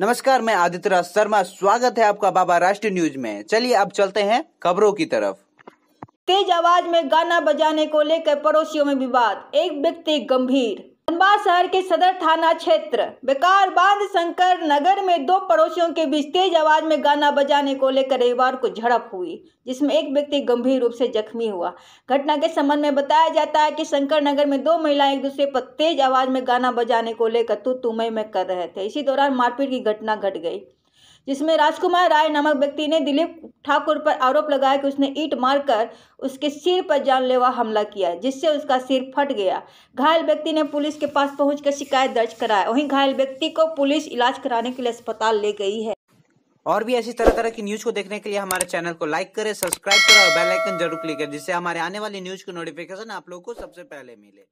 नमस्कार, मैं आदित्य राज शर्मा। स्वागत है आपका बाबा राष्ट्रीय न्यूज़ में। चलिए, अब चलते हैं खबरों की तरफ़। तेज आवाज़ में गाना बजाने को लेकर पड़ोसियों में विवाद। एक व्यक्ति गंभीर। धनबाद शहर के सदर थाना क्षेत्र, बेकार बाँध शंकर नगर में दो पड़ोसियों के बीच तेज आवाज़ में गाना बजाने को लेकर रविवार को झड़प हुई, जिसमें एक व्यक्ति गंभीर रूप से जख्मी हुआ। घटना के संबंध में बताया जाता है कि शंकर नगर में दो महिलाएँ एक दूसरे पर तेज आवाज़ में गाना बजाने को लेकर तू तुम्हें में कर रहे थे। इसी दौरान मारपीट की घटना घट गई, जिसमें राजकुमार राय नामक व्यक्ति ने दिलीप ठाकुर पर आरोप लगाया कि उसने ईंट मारकर उसके सिर पर जानलेवा हमला किया, जिससे उसका सिर फट गया। घायल व्यक्ति ने पुलिस के पास पहुंचकर शिकायत दर्ज कराया। वहीं घायल व्यक्ति को पुलिस इलाज कराने के लिए अस्पताल ले गई है। और भी ऐसी तरह तरह की न्यूज़ को देखने के लिए हमारे चैनल को लाइक करें, सब्सक्राइब करें और बेल आइकन ज़रूर क्लिक करें, जिससे हमारे आने वाली न्यूज़ की नोटिफिकेशन आप लोगों को सबसे पहले मिले।